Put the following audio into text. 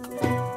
Música